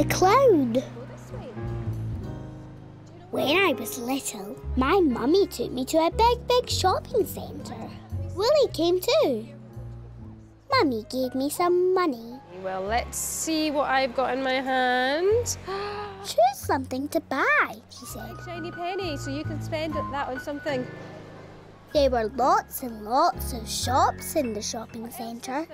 The clown. When I was little, my mummy took me to a big, big shopping centre. Woolly came too. Mummy gave me some money. Well, let's see what I've got in my hand. Choose something to buy, she said. Shiny penny, so you can spend that on something. There were lots and lots of shops in the shopping centre.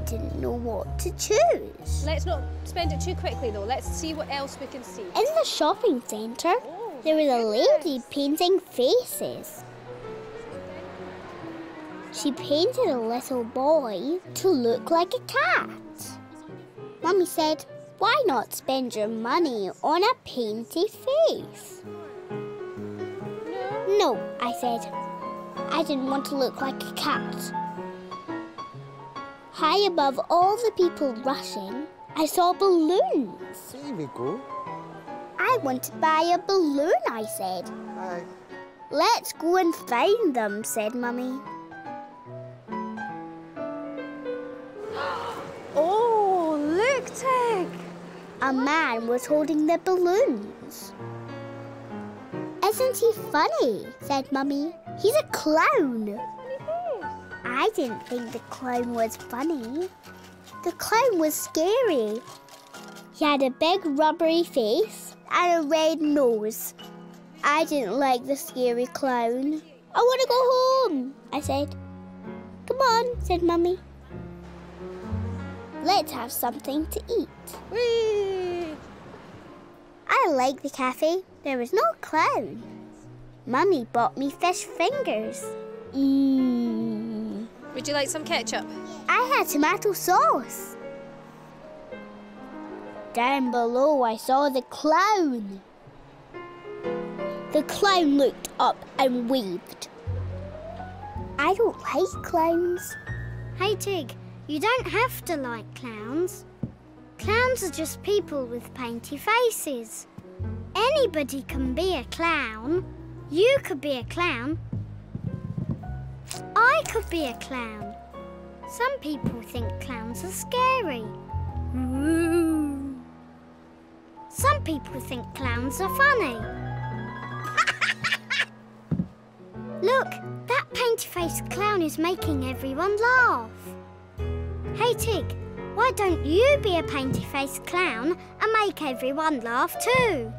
I didn't know what to choose. Let's not spend it too quickly though. Let's see what else we can see. In the shopping centre, oh, there was a lady painting faces. She painted a little boy to look like a cat. Mummy said, Why not spend your money on a painty face? No. No, I said. I didn't want to look like a cat. High above all the people rushing, I saw balloons. Here we go. I want to buy a balloon, I said. Aye. Let's go and find them, said Mummy. Oh, look, Tig. A man was holding the balloons. Isn't he funny? said Mummy. He's a clown. I didn't think the clown was funny. The clown was scary. He had a big rubbery face and a red nose. I didn't like the scary clown. I want to go home, I said. Come on, said Mummy. Let's have something to eat. I like the cafe. There was no clown. Mummy bought me fish fingers. Mmm. Would you like some ketchup? I had tomato sauce. Down below, I saw the clown. The clown looked up and waved. I don't like clowns. Hey Tig, you don't have to like clowns. Clowns are just people with painty faces. Anybody can be a clown. You could be a clown. I could be a clown. Some people think clowns are scary. Some people think clowns are funny. Look, that painty-faced clown is making everyone laugh. Hey Tig, why don't you be a painty-faced clown and make everyone laugh too?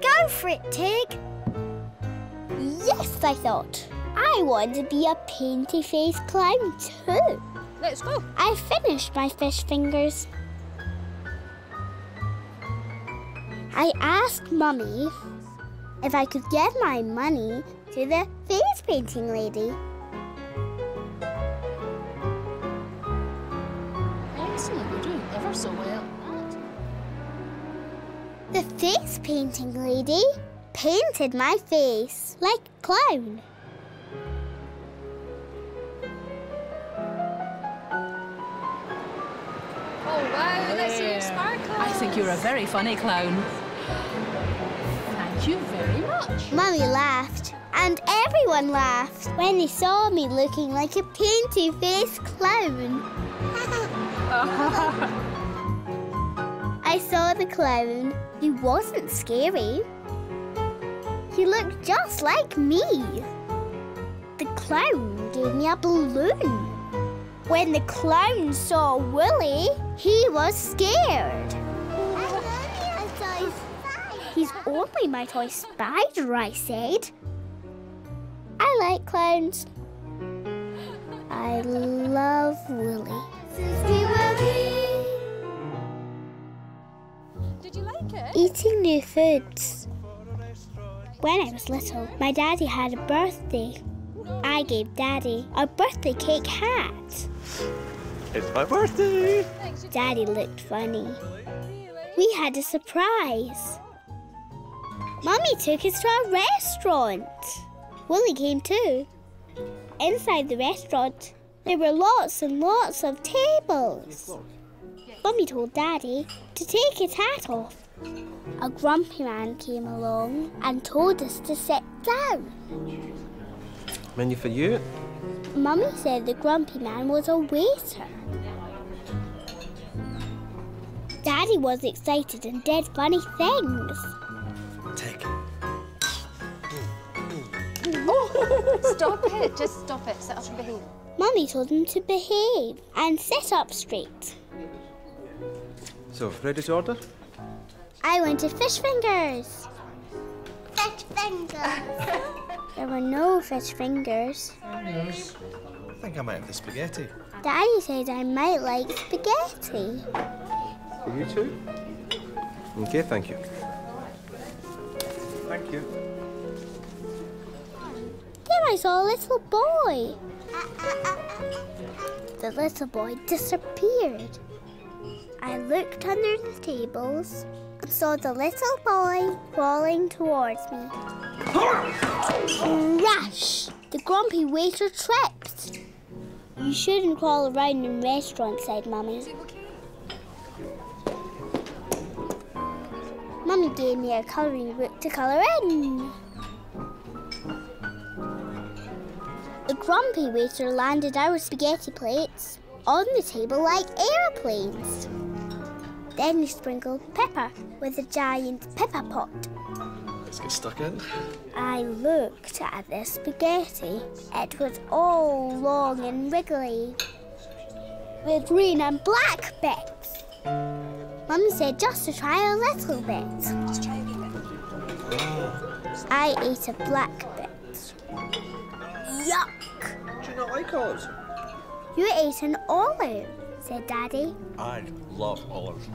Go for it, Tig. Yes, I thought. I want to be a painty face clown too. Let's go. I finished my fish fingers. I asked Mummy if I could give my money to the face painting lady. Excellent, you're doing ever so well. The face painting lady painted my face like a clown. I think you're a very funny clown. Thank you very much. Mummy laughed, and everyone laughed when they saw me looking like a painty faced clown. I saw the clown. He wasn't scary. He looked just like me. The clown gave me a balloon. When the clown saw Woolly, he was scared. He's only my toy spider, I said. I like clowns. I love Woolly. Did you like it? Eating new foods. When I was little, my daddy had a birthday. I gave daddy a birthday cake hat. It's my birthday. Daddy looked funny. We had a surprise. Mummy took us to a restaurant. Woolly came too. Inside the restaurant, there were lots and lots of tables. Mummy told Daddy to take his hat off. A grumpy man came along and told us to sit down. Menu for you. Mummy said the grumpy man was a waiter. Daddy was excited and did funny things. Take. It. stop it. Just stop it. Sit up and behave. Mummy told him to behave and sit up straight. So, ready to order? I wanted fish fingers. Fish fingers. There were no fish fingers. I think I might have the spaghetti. Daddy said I might like spaghetti. For you too? Okay, thank you. Thank you. Then I saw a little boy. The little boy disappeared. I looked under the tables and saw the little boy crawling towards me. Crash! The grumpy waiter tripped. You shouldn't crawl around in restaurants, said Mummy. Mummy gave me a colouring book to colour in. The grumpy waiter landed our spaghetti plates on the table like aeroplanes. Then he sprinkled pepper with a giant pepper pot. Let's get stuck in. I looked at the spaghetti. It was all long and wriggly, with green and black bits. Mummy said just to try a little bit. Just try a bit. Ah. I ate a black bit. Yuck! Do you not like olives? You ate an olive, said Daddy. I love olives.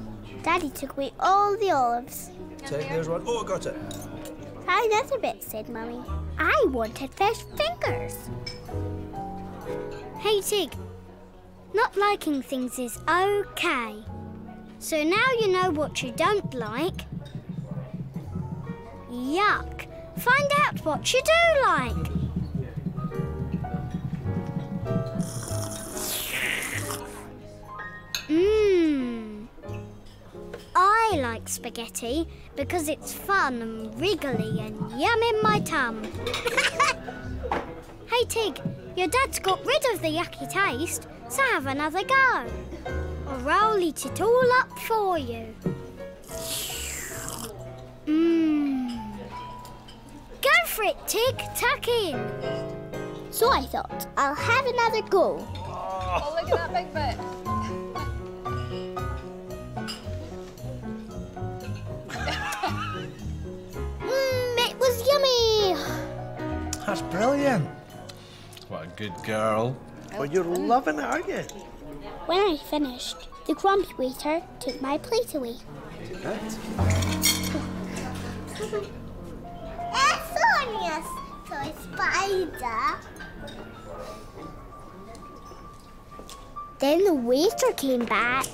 Daddy took away all the olives. Take there's one. Oh, I got it. Try another bit, said Mummy. I wanted fish fingers. Hey, Tig. Not liking things is okay. So now you know what you don't like. Yuck. Find out what you do like. Mmm. I like spaghetti because it's fun and wriggly and yum in my tum. hey Tig, your dad's got rid of the yucky taste, so have another go. Or I'll eat it all up for you. Mmm. Go for it, Tig. Tuck in. So I thought, I'll have another go. Oh, look at that big bit. That's brilliant. What a good girl. Well, you're loving it, aren't you? When I finished, the grumpy waiter took my plate away. Sonia's toy spider. Then the waiter came back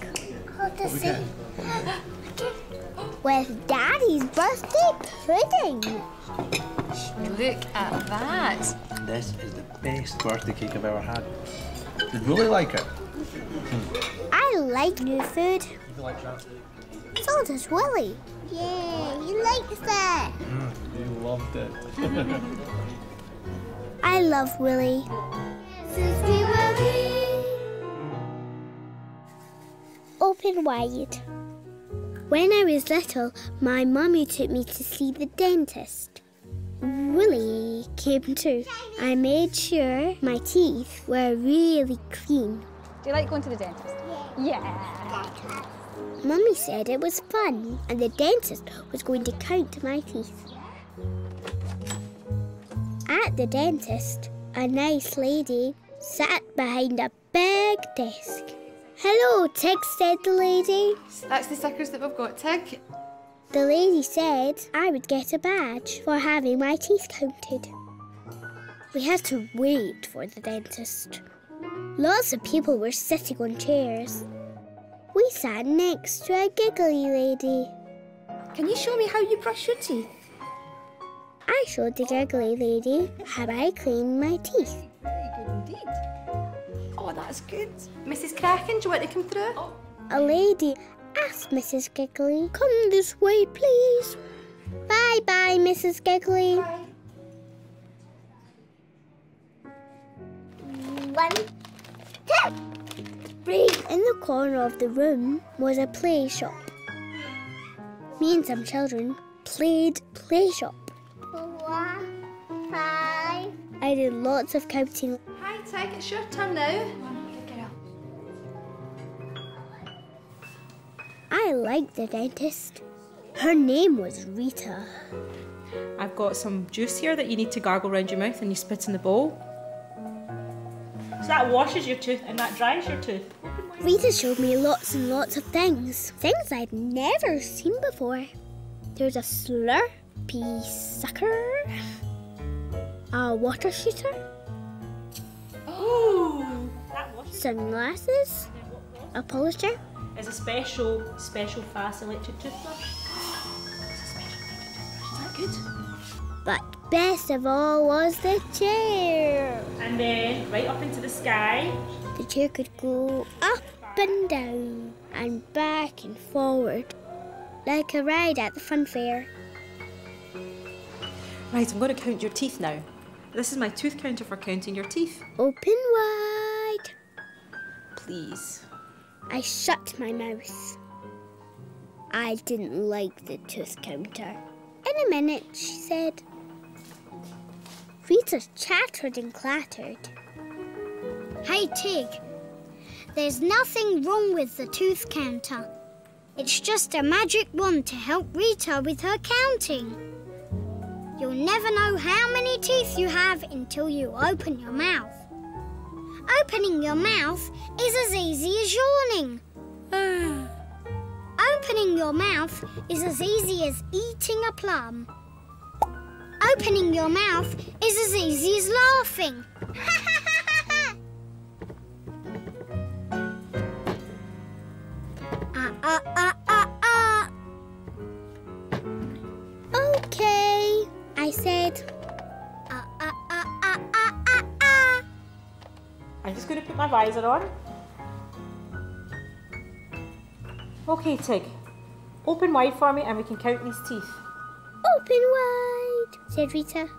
What does it? with Daddy's birthday pudding. Look at that. This is the best birthday cake I've ever had. Did really like it? Hmm. I like new food. You like that? So does Woolly. Yeah, he likes that. Hmm, he loved it. I love Woolly. Since we were wee. Open wide. When I was little, my mummy took me to see the dentist. Woolly came too. I made sure my teeth were really clean. Do you like going to the dentist? Yeah. yeah. Mummy said it was fun and the dentist was going to count my teeth. At the dentist, a nice lady sat behind a big desk. Hello, Tig, said the lady. That's the stickers that we've got, Tig. The lady said I would get a badge for having my teeth counted. We had to wait for the dentist. Lots of people were sitting on chairs. We sat next to a giggly lady. Can you show me how you brush your teeth? I showed the giggly lady how I clean my teeth. Very good indeed. Oh, that's good. Mrs. Kraken, do you want to come through? A lady asked Mrs. Giggly, Come this way, please. Bye bye, Mrs. Giggly. One, two, three. In the corner of the room was a play shop. me and some children played play shop. Four, five. I did lots of counting. Hi, Tig, it's your turn now. I liked the dentist. Her name was Rita. I've got some juice here that you need to gargle around your mouth and you spit in the bowl. So that washes your tooth and that dries your tooth. Rita showed me lots and lots of things. Things I'd never seen before. There's a slurpy sucker, a water shooter, oh, washes sunglasses, a polisher, is a special, special fast electric toothbrush. It's a special electric toothbrush. Is that good? but best of all was the chair. And then right up into the sky. The chair could go up and down and back and forward like a ride at the fun fair. Right, I'm going to count your teeth now. This is my tooth counter for counting your teeth. Open wide. Please. I shut my mouth. I didn't like the tooth counter. In a minute, she said. Rita chattered and clattered. Hey, Tig. There's nothing wrong with the tooth counter. It's just a magic wand to help Rita with her counting. You'll never know how many teeth you have until you open your mouth. Opening your mouth is as easy as yawning. Opening your mouth is as easy as eating a plum. Opening your mouth is as easy as laughing. Ah, ah, ah, I'm just going to put my visor on. Okay, Tig. Open wide for me and we can count these teeth. Open wide, said Rita.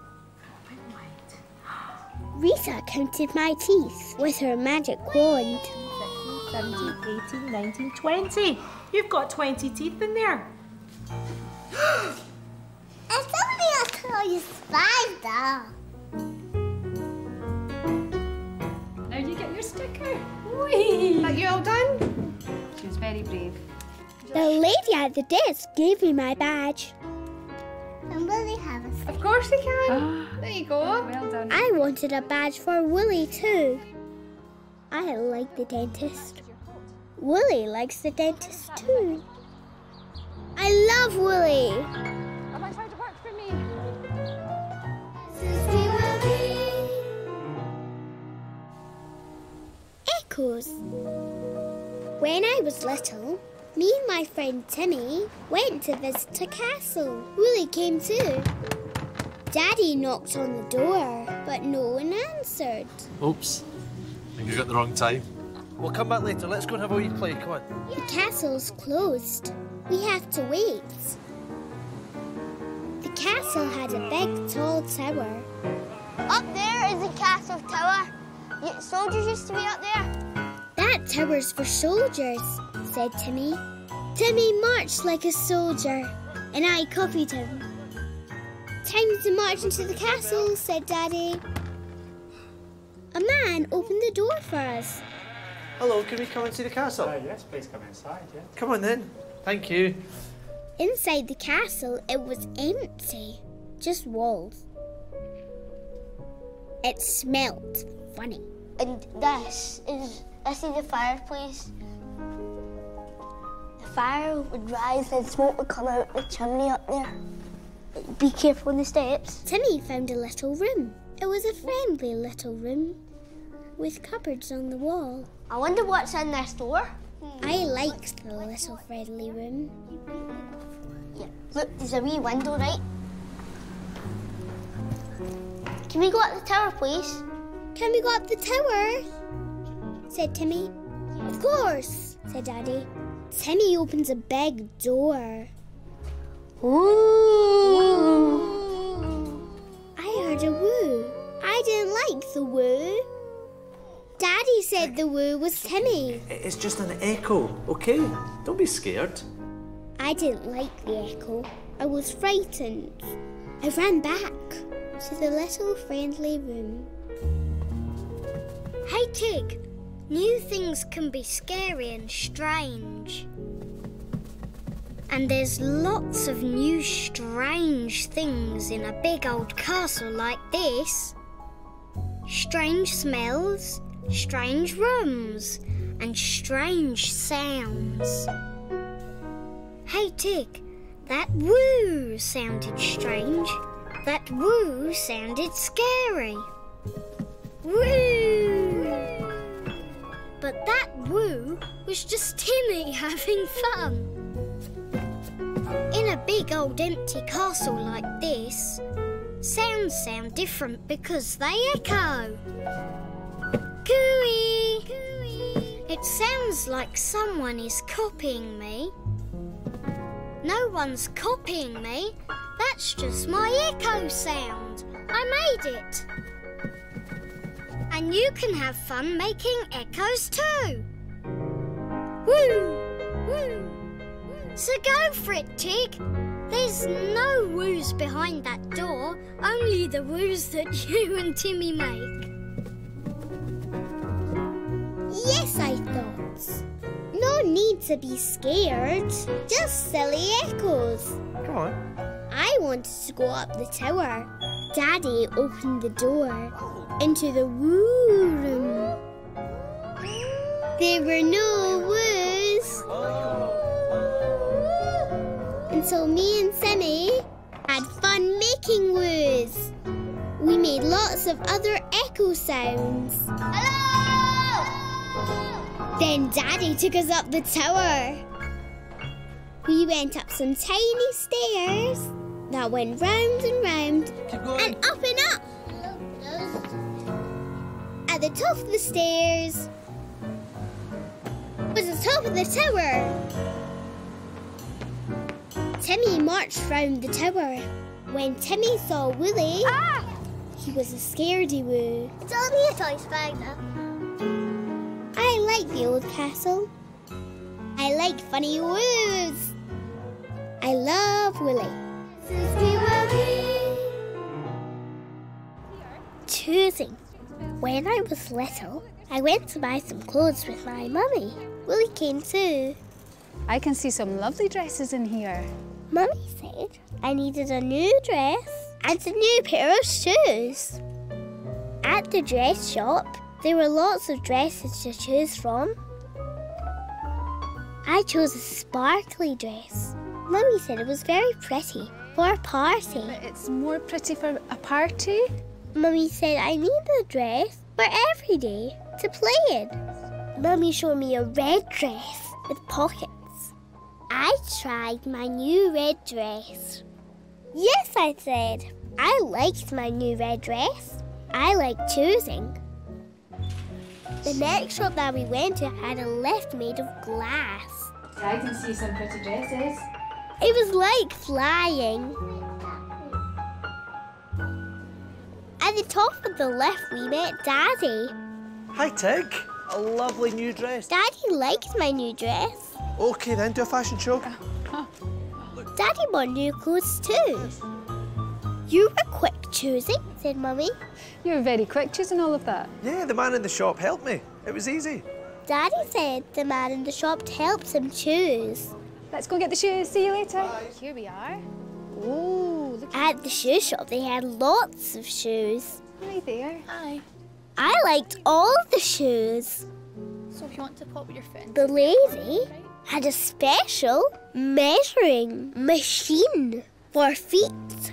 Rita counted my teeth with her magic wand. 17, 18, 19, 20. You've got 20 teeth in there. It's only a toy spider. Very brave. The lady at the desk gave me my badge. And Woolly have a Of course you can. Ah. there you go. Well done. I wanted a badge for Woolly too. I like the dentist. Woolly likes the dentist too. I love Woolly. Am I trying to work for me? Echoes. When I was little, me and my friend Timmy went to visit a castle. Woolly came too. Daddy knocked on the door, but no one answered. Oops. I think you got the wrong time. We'll come back later. Let's go and have a wee play. Come on. The castle's closed. We have to wait. The castle had a big, tall tower. Up there is the castle tower. Soldiers used to be up there. That tower's for soldiers, said Timmy. Timmy marched like a soldier, and I copied him. Time to march into the castle, said Daddy. A man opened the door for us. Hello, can we come and see the castle? Uh, yes, please come inside, yes. Come on then. Thank you. Inside the castle, it was empty, just walls. It smelled funny. And this is this see the fireplace. The fire would rise and smoke would come out the chimney up there. Be careful on the steps. Timmy found a little room. It was a friendly little room with cupboards on the wall. I wonder what's in this door. I liked the little friendly room. Yeah. Look, there's a wee window, right? Can we go up the tower, please? Can we go up the tower? Said Timmy. Of course, said Daddy. Timmy opens a big door. Ooh. I heard a woo. I didn't like the woo. Daddy said the woo was Timmy. It's just an echo, okay? Don't be scared. I I didn't like the echo. I was frightened. I ran back to the little friendly room. Hey, Tig. New things can be scary and strange. And there's lots of new strange things in a big old castle like this. Strange smells, strange rooms, and strange sounds. Hey Tig, that woo sounded strange. That woo sounded scary. Woo! But that woo was just Timmy having fun. In a big old empty castle like this, sounds sound different because they echo. Cooey! It sounds like someone is copying me. No one's copying me. That's just my echo sound. I made it. And you can have fun making echoes too. Woo! Woo! So go for it, Tig. There's no woos behind that door, only the woos that you and Timmy make. Yes, I thought. No need to be scared. Just silly echoes. Come on. I wanted to go up the tower. Daddy opened the door into the woo room. There were no woos. And so me and Sammy had fun making woos. We made lots of other echo sounds. Then Daddy took us up the tower. We went up some tiny stairs that went round and round and up and up. At the top of the stairs was the top of the tower. Timmy marched round the tower. When Timmy saw Woolly, he was a scaredy woo. It's only a toy spider. I like the old castle. I like funny woos. I love Woolly. Choosing. When I was little, I went to buy some clothes with my mummy. Woolly came too. I can see some lovely dresses in here. Mummy said I needed a new dress and a new pair of shoes. At the dress shop, there were lots of dresses to choose from. I chose a sparkly dress. Mummy said it was very pretty for a party. But it's more pretty for a party. Mummy said I need a dress for every day to play in. Mummy showed me a red dress with pockets. I tried my new red dress. Yes, I said. I liked my new red dress. I like choosing. The next shop that we went to had a lift made of glass. I can see some pretty dresses. It was like flying. The top of the lift, we met Daddy. Hi, Tig. A lovely new dress. Daddy likes my new dress. Okay, then, do a fashion show. Daddy bought new clothes too. You were quick choosing, said Mummy. You were very quick choosing all of that. Yeah, the man in the shop helped me. It was easy. Daddy said the man in the shop helped him choose. Let's go get the shoes. See you later. Here we are. Oh, look At the shoe shop, they had lots of shoes. Hi there. Hi. I liked all the shoes. So if you want to pop your foot in. The lady had a special measuring machine for feet.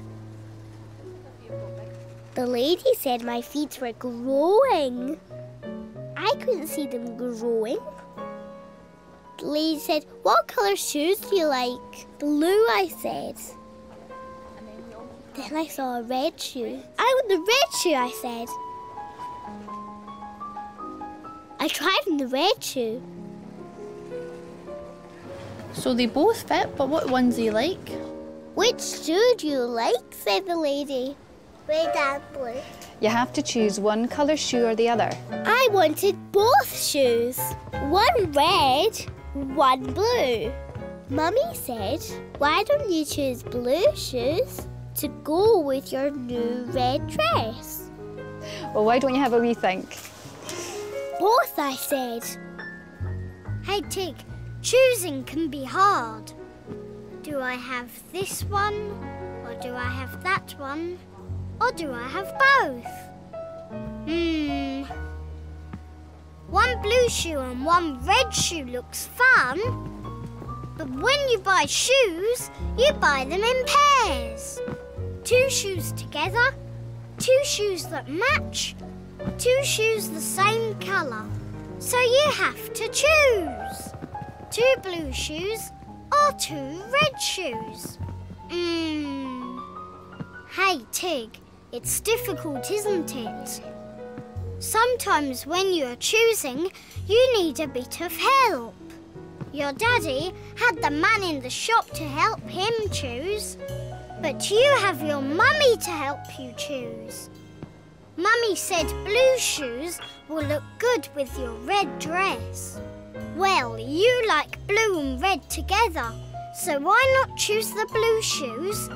The lady said my feet were growing. I couldn't see them growing. The lady said, What colour shoes do you like? Blue, I said. Then I saw a red shoe. I want the red shoe, I said. I tried on the red shoe. So they both fit, but what ones do you like? Which shoe do you like? said the lady. Red and blue. You have to choose one colour shoe or the other. I wanted both shoes. One red, one blue. Mummy said, why don't you choose blue shoes to go with your new red dress? Well, why don't you have a wee think? Both, I said. Hey, Tig, choosing can be hard. Do I have this one, or do I have that one, or do I have both? Hmm. One blue shoe and one red shoe looks fun, but when you buy shoes, you buy them in pairs. Two shoes together, two shoes that match, two shoes the same colour. So you have to choose. Two blue shoes or two red shoes. Mmm. Hey, Tig, it's difficult, isn't it? Sometimes when you're choosing, you need a bit of help. Your daddy had the man in the shop to help him choose, but you have your mummy to help you choose. Mummy said blue shoes will look good with your red dress. Well, you like blue and red together, so why not choose the blue shoes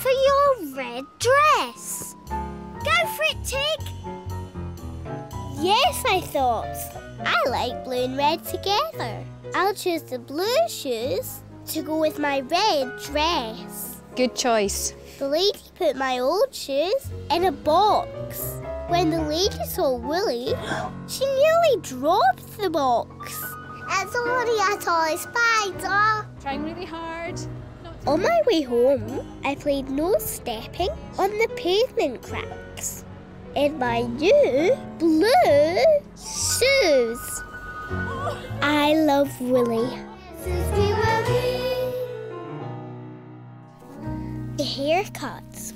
for your red dress? Go for it, Tig! Yes, I thought. I like blue and red together. I'll choose the blue shoes to go with my red dress. Good choice. The lady put my old shoes in a box. When the lady saw Woolly, she nearly dropped the box. It's only a toy spider. Trying really hard. On my way home, I played no stepping on the pavement cracks in my new blue shoes. I love Woolly. The haircuts.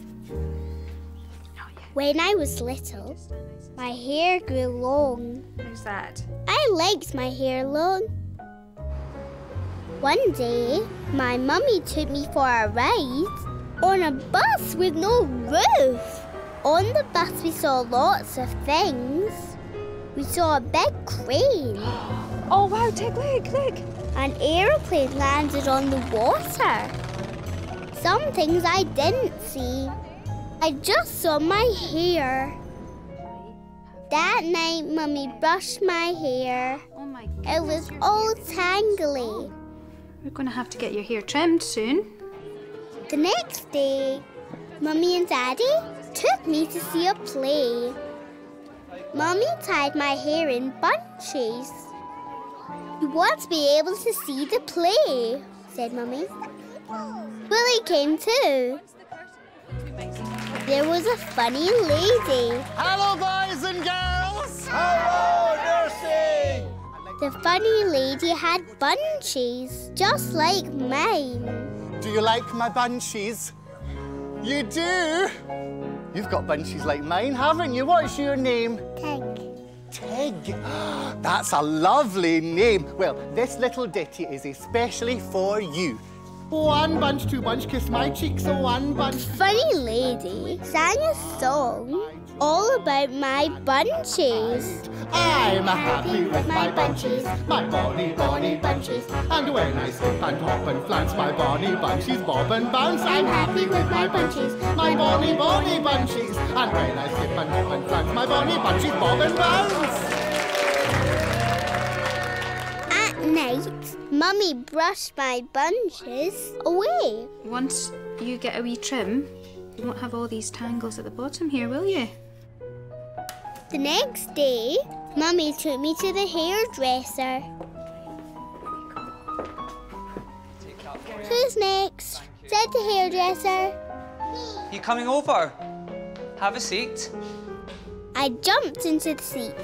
When I was little, my hair grew long. How's that? I liked my hair long. One day, my mummy took me for a ride on a bus with no roof. On the bus, we saw lots of things. We saw a big crane. Oh, wow, Tig, look, look. An aeroplane landed on the water. Some things I didn't see. I just saw my hair. That night, Mummy brushed my hair. Oh my It was all tangly. We're going to have to get your hair trimmed soon. The next day, Mummy and Daddy took me to see a play. Mummy tied my hair in bunches. You want to be able to see the play, said Mummy. Woolly came too. There was a funny lady. Hello, boys and girls! Hello, nursing! The funny lady had bunches, just like mine. Do you like my bunchies? You do? You've got bunchies like mine, haven't you? What's your name? Tig. Tig. That's a lovely name. Well, this little ditty is especially for you. Oh, one bunch, two bunch, kiss my cheeks, so one bunch. Funny lady sang a song all about my bunches. I'm happy with my bunchies, my bonny, bonny bunchies. And when I skip and hop and flounce, my bonny bunchies bob and bounce. I'm happy with my bunchies, my bonny, bonny bunchies. And when I skip and hop and flounce, my bonny bunchies bob and bounce. At night, Mummy brushed my bunches away. Once you get a wee trim, you won't have all these tangles at the bottom here, will you? The next day, Mummy took me to the hairdresser. Who's next? said the hairdresser. You coming over? Have a seat. I jumped into the seat.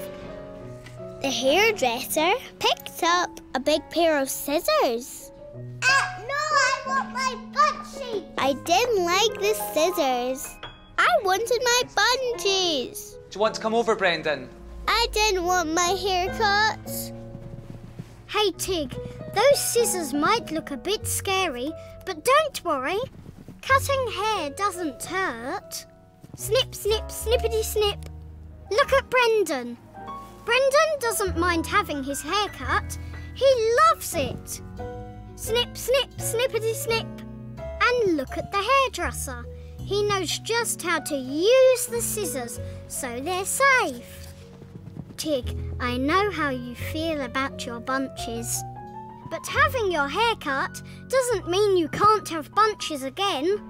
The hairdresser picked up a big pair of scissors. Uh, no, I want my bunchie. I didn't like the scissors. I wanted my bunches. Do you want to come over, Brendan? I didn't want my hair cut. Hey, Tig, those scissors might look a bit scary, but don't worry. Cutting hair doesn't hurt. Snip, snip, snippity snip. Look at Brendan. Brendan doesn't mind having his hair cut. He loves it. Snip, snip, snippety snip. And look at the hairdresser. He knows just how to use the scissors so they're safe. Tig, I know how you feel about your bunches. But having your hair cut doesn't mean you can't have bunches again.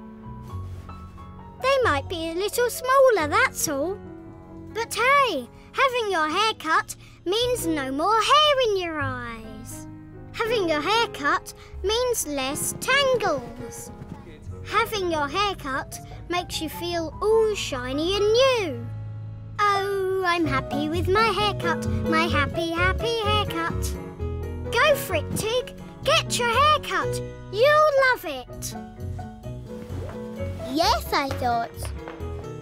They might be a little smaller, that's all. But hey, having your hair cut means no more hair in your eyes. Having your hair cut means less tangles. Having your hair cut makes you feel all shiny and new. Oh, I'm happy with my haircut, my happy, happy haircut. Go for it, Tig. Get your hair cut. You'll love it. Yes, I thought.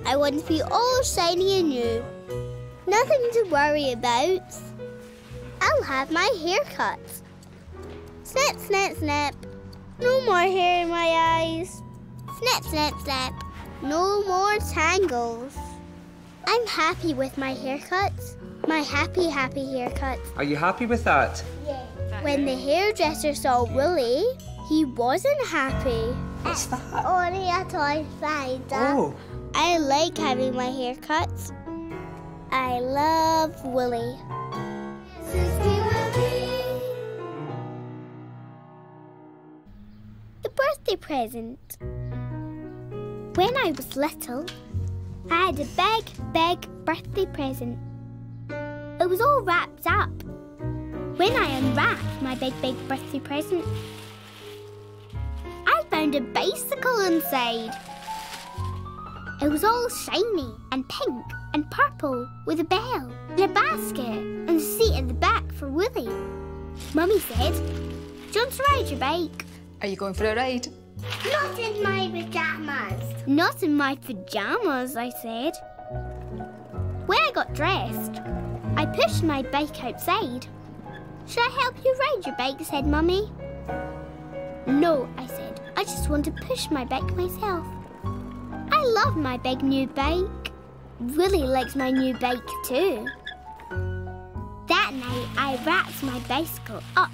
I want to be all shiny and new. Nothing to worry about. I'll have my hair snap, snip, snip. No more hair in my eyes. Snap, snap, snap. No more tangles. I'm happy with my haircuts. My happy, happy haircuts. Are you happy with that? Yeah. When the hairdresser saw Woolly, he wasn't happy. What's that? Only a toy spider. Oh. I like having my hair cut. I love Woolly. Birthday present. When I was little, I had a big, big birthday present. It was all wrapped up. When I unwrapped my big, big birthday present, I found a bicycle inside. It was all shiny and pink and purple with a bell and a basket and a seat at the back for Woolly. Mummy said, Do you want to ride your bike? Are you going for a ride? Not in my pajamas. Not in my pajamas, I said. When I got dressed, I pushed my bike outside. Should I help you ride your bike? said Mummy. No, I said. I just want to push my bike myself. I love my big new bike. Woolly likes my new bike too. That night, I wrapped my bicycle up.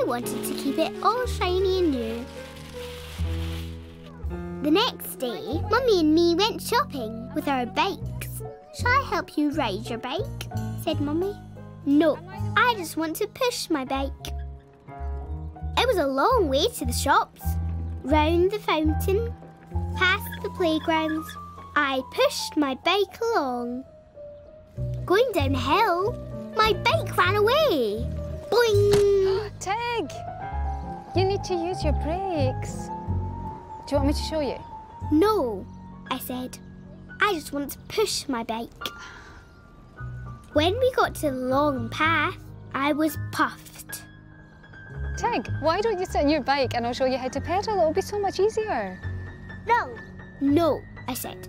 I wanted to keep it all shiny and new. The next day, Mummy and me went shopping with our bikes. Shall I help you ride your bike? said Mummy. No, I just want to push my bike. It was a long way to the shops, round the fountain, past the playgrounds. I pushed my bike along. Going downhill, my bike ran away. Boing! Tig! You need to use your brakes. Do you want me to show you? No, I said. I just want to push my bike. When we got to the long path, I was puffed. Tig, why don't you sit on your bike and I'll show you how to pedal? It'll be so much easier. No. No, I said.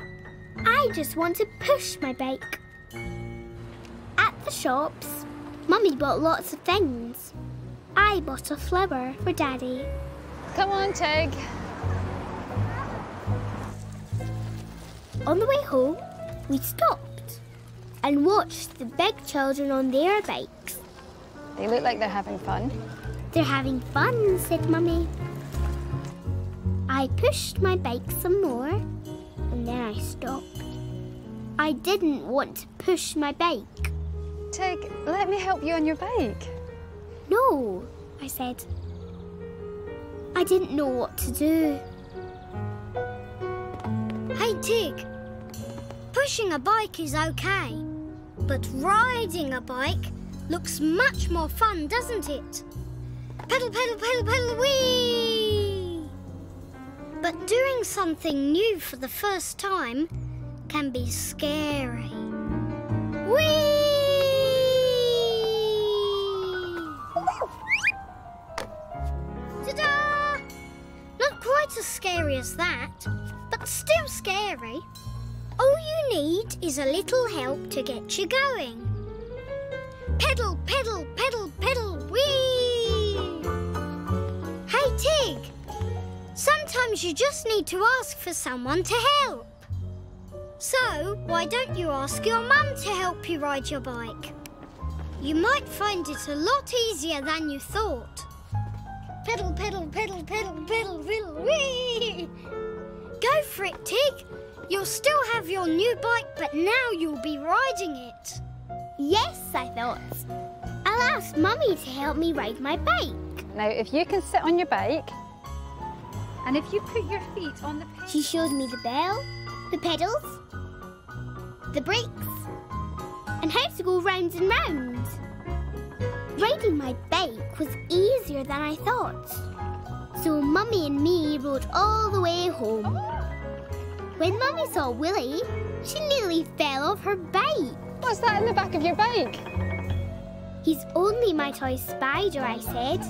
I just want to push my bike. At the shops, Mummy bought lots of things. I bought a flower for Daddy. Come on, Tig. On the way home, we stopped and watched the big children on their bikes. They look like they're having fun. They're having fun, said Mummy. I pushed my bike some more and then I stopped. I didn't want to push my bike. Tig, let me help you on your bike. No, I said. I didn't know what to do. Hey, Tig. Pushing a bike is okay, but riding a bike looks much more fun, doesn't it? Pedal, pedal, pedal, pedal, whee! But doing something new for the first time can be scary. Whee! Is a little help to get you going. Pedal, pedal, pedal, pedal, whee! Hey, Tig! Sometimes you just need to ask for someone to help. So, why don't you ask your mum to help you ride your bike? You might find it a lot easier than you thought. Pedal, pedal, pedal, pedal, pedal, pedal, whee! Go for it, Tig. You'll still have your new bike, but now you'll be riding it. Yes, I thought. I'll ask Mummy to help me ride my bike. Now, if you can sit on your bike, and if you put your feet on the She showed me the bell, the pedals, the brakes, and how to go round and round. Riding my bike was easier than I thought. So Mummy and me rode all the way home. When Mummy saw Woolly, she nearly fell off her bike. What's that in the back of your bike? He's only my toy spider, I said.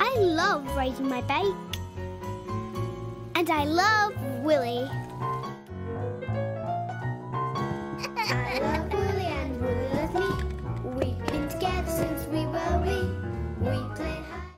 I love riding my bike. And I love Woolly.